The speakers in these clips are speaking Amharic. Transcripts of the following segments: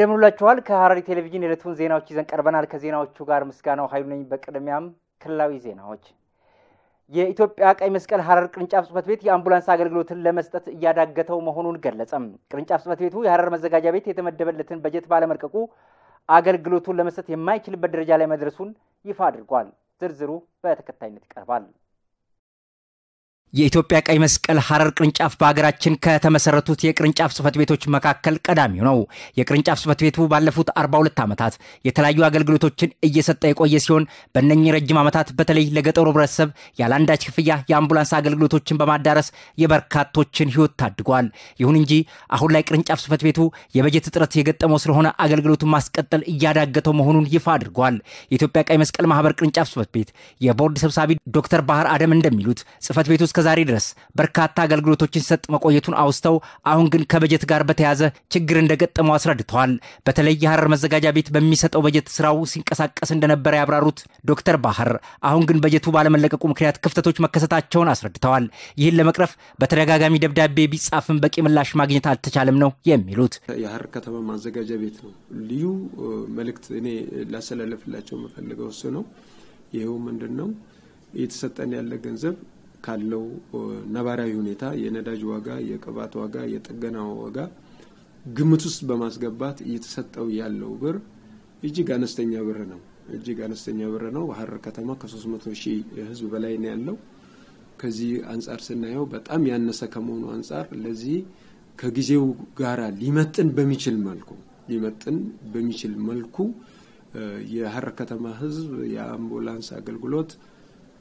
እንደምንላችኋል ከሐረሪ ቴሌቪዥን የዕለቱን ዜናዎች ይዘን ቀርበናል። ከዜናዎቹ ጋር ምስጋናው ኃይሉ ነኝ። በቅድሚያም ክልላዊ ዜናዎች። የኢትዮጵያ ቀይ መስቀል ሐረር ቅርንጫፍ ጽሕፈት ቤት የአምቡላንስ አገልግሎትን ለመስጠት እያዳገተው መሆኑን ገለጸም። ቅርንጫፍ ጽሕፈት ቤቱ የሐረር መዘጋጃ ቤት የተመደበለትን በጀት ባለመልቀቁ አገልግሎቱን ለመስጠት የማይችልበት ደረጃ ላይ መድረሱን ይፋ አድርጓል። ዝርዝሩ በተከታይነት ይቀርባል። የኢትዮጵያ ቀይ መስቀል ሐረር ቅርንጫፍ በሀገራችን ከተመሰረቱት የቅርንጫፍ ጽሕፈት ቤቶች መካከል ቀዳሚው ነው። የቅርንጫፍ ጽሕፈት ቤቱ ባለፉት 42 ዓመታት የተለያዩ አገልግሎቶችን እየሰጠ የቆየ ሲሆን በእነኚህ ረጅም ዓመታት በተለይ ለገጠሩ ሕብረተሰብ ያለአንዳች ክፍያ የአምቡላንስ አገልግሎቶችን በማዳረስ የበርካቶችን ሕይወት ታድጓል። ይሁን እንጂ አሁን ላይ ቅርንጫፍ ጽሕፈት ቤቱ የበጀት እጥረት የገጠመው ስለሆነ አገልግሎቱን ማስቀጠል እያዳገተው መሆኑን ይፋ አድርጓል። የኢትዮጵያ ቀይ መስቀል ማህበር ቅርንጫፍ ጽሕፈት ቤት የቦርድ ሰብሳቢ ዶክተር ባህር አደም እንደሚሉት ጽሕፈት ቤቱ ዛሬ ድረስ በርካታ አገልግሎቶችን ሲሰጥ መቆየቱን አውስተው አሁን ግን ከበጀት ጋር በተያያዘ ችግር እንደገጠመው አስረድተዋል። በተለይ የሐረር መዘጋጃ ቤት በሚሰጠው በጀት ስራው ሲንቀሳቀስ እንደነበረ ያብራሩት ዶክተር ባህር አሁን ግን በጀቱ ባለመለቀቁ ምክንያት ክፍተቶች መከሰታቸውን አስረድተዋል። ይህን ለመቅረፍ በተደጋጋሚ ደብዳቤ ቢጻፍም በቂ ምላሽ ማግኘት አልተቻለም ነው የሚሉት። የሐረር ከተማ ማዘጋጃ ቤት ነው ልዩ መልእክት እኔ ላስተላለፍላቸው የምፈልገው እሱ ነው። ይኸው ምንድን ነው የተሰጠን ያለ ገንዘብ ካለው ነባራዊ ሁኔታ የነዳጅ ዋጋ፣ የቅባት ዋጋ፣ የጥገና ዋጋ ግምት ውስጥ በማስገባት እየተሰጠው ያለው ብር እጅግ አነስተኛ ብር ነው። እጅግ አነስተኛ ብር ነው። ሐረር ከተማ ከሶስት መቶ ሺህ ሕዝብ በላይ ነው ያለው። ከዚህ አንጻር ስናየው በጣም ያነሰ ከመሆኑ አንጻር ለዚህ ከጊዜው ጋራ ሊመጥን በሚችል መልኩ ሊመጥን በሚችል መልኩ የሐረር ከተማ ሕዝብ የአምቡላንስ አገልግሎት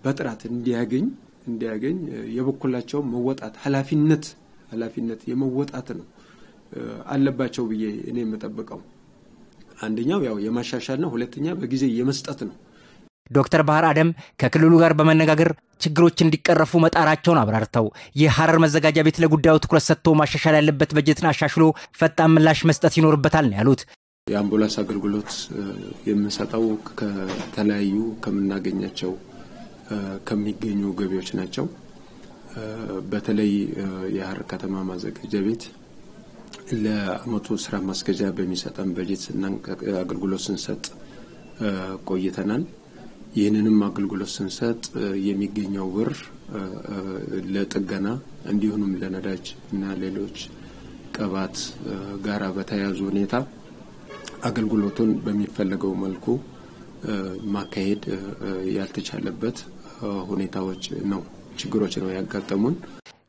በጥራት እንዲያገኝ እንዲያገኝ የበኩላቸው መወጣት ኃላፊነት ኃላፊነት የመወጣት ነው አለባቸው ብዬ እኔ የምጠብቀው አንደኛው ያው የማሻሻል ነው። ሁለተኛ በጊዜ የመስጠት ነው። ዶክተር ባህር አደም ከክልሉ ጋር በመነጋገር ችግሮች እንዲቀረፉ መጣራቸውን አብራርተው የሐረር መዘጋጃ ቤት ለጉዳዩ ትኩረት ሰጥቶ ማሻሻል ያለበት በጀትን አሻሽሎ ፈጣን ምላሽ መስጠት ይኖርበታል ነው ያሉት። የአምቡላንስ አገልግሎት የምንሰጠው ከተለያዩ ከምናገኛቸው ከሚገኙ ገቢዎች ናቸው። በተለይ የሐረር ከተማ ማዘጋጃ ቤት ለዓመቱ ስራ ማስኬጃ በሚሰጠን በጀት አገልግሎት ስንሰጥ ቆይተናል። ይህንንም አገልግሎት ስንሰጥ የሚገኘው ብር ለጥገና እንዲሁም ለነዳጅ እና ሌሎች ቅባት ጋራ በተያያዙ ሁኔታ አገልግሎቱን በሚፈለገው መልኩ ማካሄድ ያልተቻለበት ሁኔታዎች ነው፣ ችግሮች ነው ያጋጠሙን።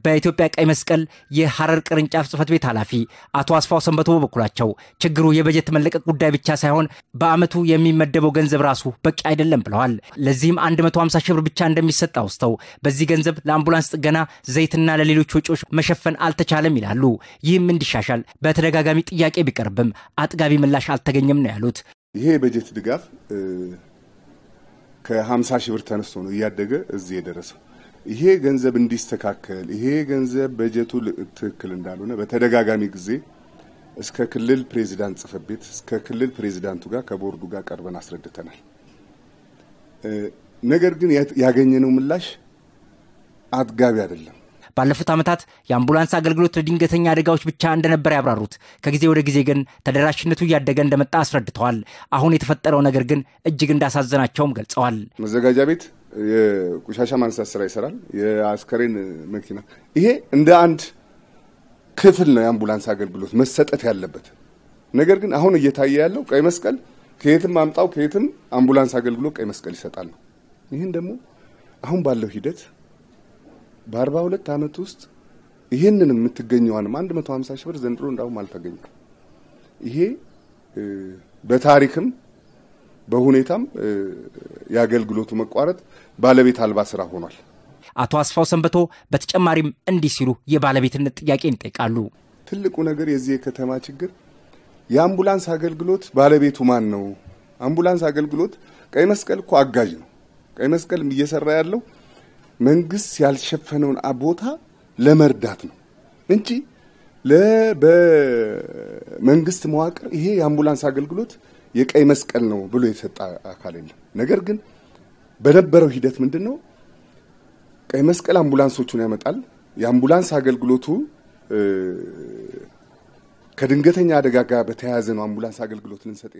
በኢትዮጵያ ቀይ መስቀል የሐረር ቅርንጫፍ ጽሕፈት ቤት ኃላፊ አቶ አስፋው ሰንበቶ በበኩላቸው ችግሩ የበጀት መለቀቅ ጉዳይ ብቻ ሳይሆን በዓመቱ የሚመደበው ገንዘብ ራሱ በቂ አይደለም ብለዋል። ለዚህም 150 ሺህ ብር ብቻ እንደሚሰጥ አውስተው በዚህ ገንዘብ ለአምቡላንስ ጥገና፣ ዘይትና ለሌሎች ወጪዎች መሸፈን አልተቻለም ይላሉ። ይህም እንዲሻሻል በተደጋጋሚ ጥያቄ ቢቀርብም አጥጋቢ ምላሽ አልተገኘም ነው ያሉት። ይሄ የበጀት ድጋፍ ከ50 ሺህ ብር ተነስቶ ነው እያደገ እዚህ የደረሰው። ይሄ ገንዘብ እንዲስተካከል ይሄ ገንዘብ በጀቱ ትክክል እንዳልሆነ በተደጋጋሚ ጊዜ እስከ ክልል ፕሬዚዳንት ጽሕፈት ቤት እስከ ክልል ፕሬዚዳንቱ ጋር ከቦርዱ ጋር ቀርበን አስረድተናል። ነገር ግን ያገኘነው ምላሽ አጥጋቢ አይደለም። ባለፉት ዓመታት የአምቡላንስ አገልግሎት ለድንገተኛ አደጋዎች ብቻ እንደነበር ያብራሩት ከጊዜ ወደ ጊዜ ግን ተደራሽነቱ እያደገ እንደመጣ አስረድተዋል። አሁን የተፈጠረው ነገር ግን እጅግ እንዳሳዘናቸውም ገልጸዋል። መዘጋጃ ቤት የቆሻሻ ማንሳት ስራ ይሰራል። የአስከሬን መኪና ይሄ እንደ አንድ ክፍል ነው የአምቡላንስ አገልግሎት መሰጠት ያለበት። ነገር ግን አሁን እየታየ ያለው ቀይ መስቀል ከየትም አምጣው ከየትም አምቡላንስ አገልግሎት ቀይ መስቀል ይሰጣል ነው። ይህን ደግሞ አሁን ባለው ሂደት በአርባ ሁለት ዓመት ውስጥ ይህንን የምትገኘዋንም አንድ መቶ ሀምሳ ሺህ ብር ዘንድሮ እንዳሁም አልተገኘም። ይሄ በታሪክም በሁኔታም የአገልግሎቱ መቋረጥ ባለቤት አልባ ስራ ሆኗል። አቶ አስፋው ሰንበቶ በተጨማሪም እንዲህ ሲሉ የባለቤትነት ጥያቄን ይጠይቃሉ። ትልቁ ነገር የዚህ የከተማ ችግር የአምቡላንስ አገልግሎት ባለቤቱ ማን ነው? አምቡላንስ አገልግሎት ቀይ መስቀል እኮ አጋዥ ነው። ቀይ መስቀል እየሰራ ያለው መንግስት ያልሸፈነውን ቦታ ለመርዳት ነው እንጂ በመንግስት መዋቅር ይሄ የአምቡላንስ አገልግሎት የቀይ መስቀል ነው ብሎ የተሰጠ አካል የለም። ነገር ግን በነበረው ሂደት ምንድን ነው ቀይ መስቀል አምቡላንሶቹን ያመጣል። የአምቡላንስ አገልግሎቱ ከድንገተኛ አደጋ ጋር በተያያዘ ነው አምቡላንስ አገልግሎት ልንሰጥ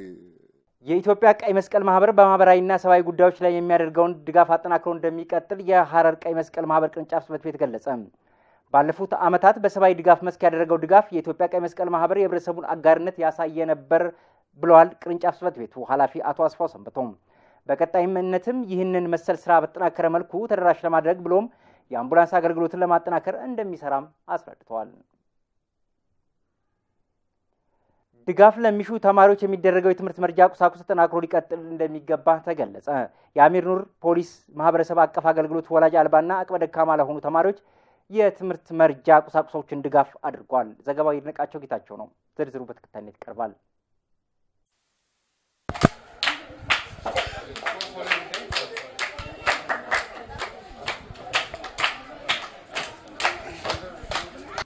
የኢትዮጵያ ቀይ መስቀል ማህበር በማህበራዊና ሰብአዊ ጉዳዮች ላይ የሚያደርገውን ድጋፍ አጠናክሮ እንደሚቀጥል የሀረር ቀይ መስቀል ማህበር ቅርንጫፍ ጽሕፈት ቤት ገለጸ። ባለፉት ዓመታት በሰብአዊ ድጋፍ መስክ ያደረገው ድጋፍ የኢትዮጵያ ቀይ መስቀል ማህበር የህብረተሰቡን አጋርነት ያሳየ ነበር ብለዋል ቅርንጫፍ ጽሕፈት ቤቱ ኃላፊ አቶ አስፋው ሰንበቶም። በቀጣይነትም ይህንን መሰል ስራ በተጠናከረ መልኩ ተደራሽ ለማድረግ ብሎም የአምቡላንስ አገልግሎትን ለማጠናከር እንደሚሰራም አስረድተዋል። ድጋፍ ለሚሹ ተማሪዎች የሚደረገው የትምህርት መርጃ ቁሳቁስ ተጠናክሮ ሊቀጥል እንደሚገባ ተገለጸ። የአሚር ኑር ፖሊስ ማህበረሰብ አቀፍ አገልግሎት ወላጅ አልባና አቅመ ደካማ ለሆኑ ተማሪዎች የትምህርት መርጃ ቁሳቁሶችን ድጋፍ አድርጓል። ዘገባው ይድነቃቸው ጌታቸው ነው። ዝርዝሩ በተከታይነት ይቀርባል።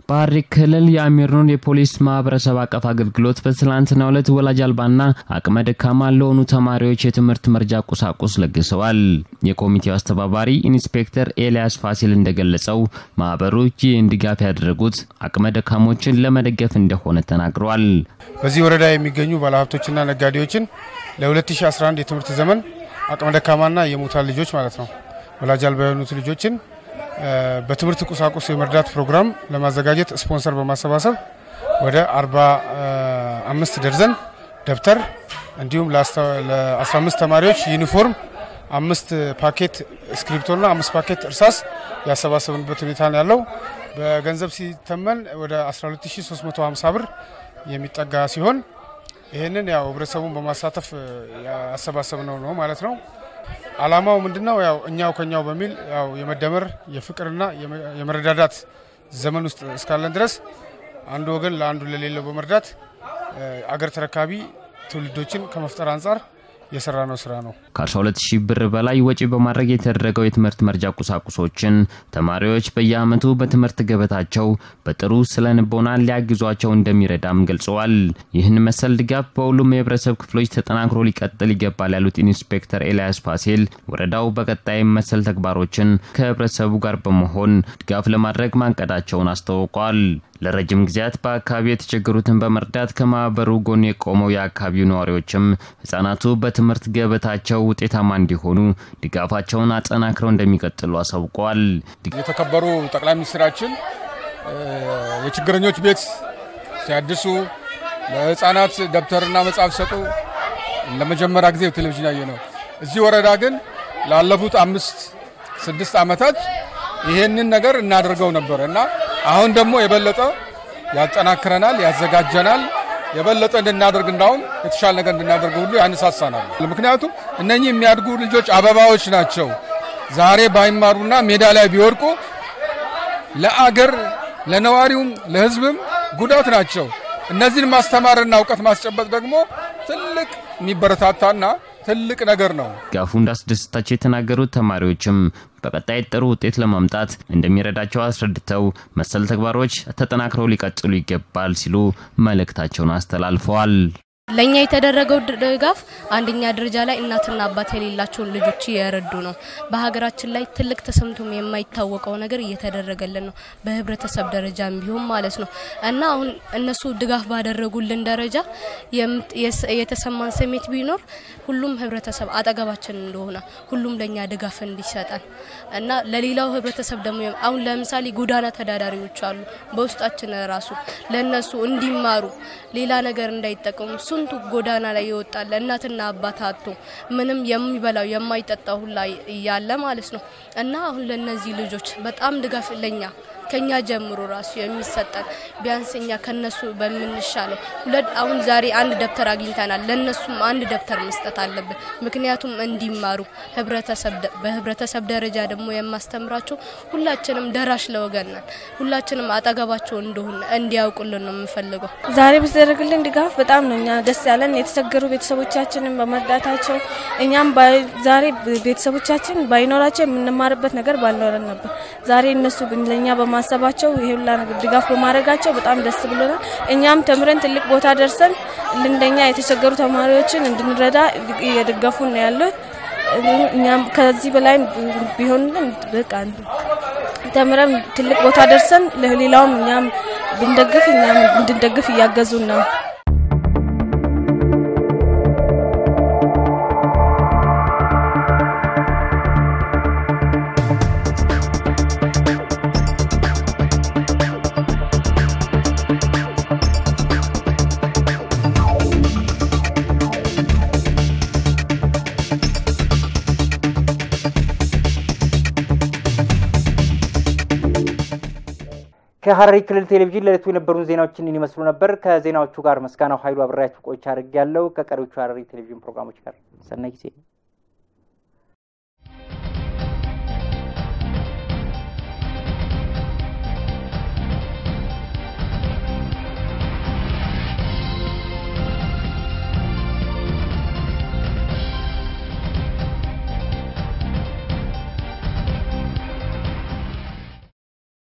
በሐረሪ ክልል የአሚር ኑር የፖሊስ ማህበረሰብ አቀፍ አገልግሎት በትላንትናው ዕለት ወላጅ አልባና አቅመ ደካማ ለሆኑ ተማሪዎች የትምህርት መርጃ ቁሳቁስ ለግሰዋል። የኮሚቴው አስተባባሪ ኢንስፔክተር ኤልያስ ፋሲል እንደገለጸው ማህበሩ ይህን ድጋፍ ያደረጉት አቅመ ደካሞችን ለመደገፍ እንደሆነ ተናግረዋል። በዚህ ወረዳ የሚገኙ ባለሀብቶችና ነጋዴዎችን ለ2011 የትምህርት ዘመን አቅመ ደካማና የሙታን ልጆች ማለት ነው ወላጅ አልባ የሆኑት ልጆችን በትምህርት ቁሳቁስ የመርዳት ፕሮግራም ለማዘጋጀት ስፖንሰር በማሰባሰብ ወደ 45 ደርዘን ደብተር እንዲሁም ለ15 ተማሪዎች ዩኒፎርም፣ አምስት ፓኬት እስክሪፕቶና አምስት ፓኬት እርሳስ ያሰባሰብንበት ሁኔታ ነው ያለው። በገንዘብ ሲተመን ወደ 12350 ብር የሚጠጋ ሲሆን ይህንን ያው ህብረተሰቡን በማሳተፍ ያሰባሰብነው ነው ማለት ነው። አላማው ምንድነው? ያው እኛው ከኛው በሚል ያው የመደመር የፍቅርና የመረዳዳት ዘመን ውስጥ እስካለን ድረስ አንዱ ወገን ለአንዱ ለሌለው በመርዳት አገር ተረካቢ ትውልዶችን ከመፍጠር አንጻር የሰራ ስራ ነው። ከ12 ሺህ ብር በላይ ወጪ በማድረግ የተደረገው የትምህርት መርጃ ቁሳቁሶችን ተማሪዎች በየዓመቱ በትምህርት ገበታቸው በጥሩ ስነ ልቦና ሊያግዟቸው እንደሚረዳም ገልጸዋል። ይህን መሰል ድጋፍ በሁሉም የህብረተሰብ ክፍሎች ተጠናክሮ ሊቀጥል ይገባል ያሉት ኢንስፔክተር ኤልያስ ፋሲል ወረዳው በቀጣይ መሰል ተግባሮችን ከህብረተሰቡ ጋር በመሆን ድጋፍ ለማድረግ ማቀዳቸውን አስታውቋል። ለረጅም ጊዜያት በአካባቢው የተቸገሩትን በመርዳት ከማህበሩ ጎን የቆመው የአካባቢው ነዋሪዎችም ህጻናቱ በትምህርት ገበታቸው ውጤታማ እንዲሆኑ ድጋፋቸውን አጠናክረው እንደሚቀጥሉ አሳውቀዋል። የተከበሩ ጠቅላይ ሚኒስትራችን የችግረኞች ቤት ሲያድሱ ለህፃናት ደብተርና መጽሐፍ ሰጡ ለመጀመሪያ ጊዜ በቴሌቪዥን ያየ ነው። እዚህ ወረዳ ግን ላለፉት አምስት ስድስት ዓመታት ይሄንን ነገር እናደርገው ነበር እና አሁን ደግሞ የበለጠ ያጠናክረናል፣ ያዘጋጀናል። የበለጠ እንድናደርግ እንዳውም የተሻለ ነገር እንድናደርግ ሁሉ ያነሳሳናል። ምክንያቱም እነኚህ የሚያድጉ ልጆች አበባዎች ናቸው። ዛሬ ባይማሩና ሜዳ ላይ ቢወድቁ ለአገር ለነዋሪውም ለህዝብም ጉዳት ናቸው። እነዚህን ማስተማርና እውቀት ማስጨበጥ ደግሞ ትልቅ የሚበረታታና ትልቅ ነገር ነው። ድጋፉ እንዳስደስታቸው የተናገሩት ተማሪዎችም በቀጣይ ጥሩ ውጤት ለማምጣት እንደሚረዳቸው አስረድተው መሰል ተግባሮች ተጠናክረው ሊቀጥሉ ይገባል ሲሉ መልእክታቸውን አስተላልፈዋል። ለኛ የተደረገው ድጋፍ አንደኛ ደረጃ ላይ እናትና አባት የሌላቸውን ልጆች እየረዱ ነው። በሀገራችን ላይ ትልቅ ተሰምቶም የማይታወቀው ነገር እየተደረገልን ነው፣ በህብረተሰብ ደረጃም ቢሆን ማለት ነው እና አሁን እነሱ ድጋፍ ባደረጉልን ደረጃ የተሰማን ስሜት ቢኖር ሁሉም ህብረተሰብ አጠገባችን እንደሆነ ሁሉም ለኛ ድጋፍ እንዲሰጠን እና ለሌላው ህብረተሰብ ደግሞ አሁን ለምሳሌ ጎዳና ተዳዳሪዎች አሉ በውስጣችን ራሱ ለነሱ እንዲማሩ ሌላ ነገር እንዳይጠቀሙ ስንቱ ጎዳና ላይ ይወጣል እናትና አባት አጥቶ ምንም የሚበላው የማይጠጣው ሁላ እያለ ማለት ነው። እና አሁን ለነዚህ ልጆች በጣም ድጋፍ ለኛ ከኛ ጀምሮ ራሱ የሚሰጠን ቢያንስ እኛ ከነሱ በምንሻለው ሁለት አሁን ዛሬ አንድ ደብተር አግኝተናል። ለነሱም አንድ ደብተር መስጠት አለብን። ምክንያቱም እንዲማሩ ህብረተሰብ በህብረተሰብ ደረጃ ደግሞ የማስተምራቸው ሁላችንም ደራሽ ለወገን ነን። ሁላችንም አጠገባቸው እንደሆነ እንዲያውቁልን ነው የምንፈልገው። ዛሬ በተደረገልን ድጋፍ በጣም ነው እኛ ደስ ያለን። የተቸገሩ ቤተሰቦቻችንን በመርዳታቸው እኛም ዛሬ ቤተሰቦቻችን ባይኖራቸው የምንማርበት ነገር ባልኖረን ነበር። ዛሬ እነሱ ለእኛ በማሰባቸው ይሄ ሁላ ድጋፍ በማድረጋቸው በጣም ደስ ብሎናል። እኛም ተምረን ትልቅ ቦታ ደርሰን እንደኛ የተቸገሩ ተማሪዎችን እንድንረዳ እየደገፉን ነው ያሉት። እኛም ከዚህ በላይ ቢሆንልን በቃ ተምረን ትልቅ ቦታ ደርሰን ለሌላውም እኛም ብንደግፍ እኛም እንድንደግፍ እያገዙን ነው። ከሐረሪ ክልል ቴሌቪዥን ለዕለቱ የነበሩን ዜናዎችን ይመስሉ ነበር። ከዜናዎቹ ጋር ምስጋናው ኃይሉ አብሬያችሁ ቆይቻ አድርጌያለሁ። ከቀሪዎቹ ሐረሪ ቴሌቪዥን ፕሮግራሞች ጋር ሰናይ ጊዜ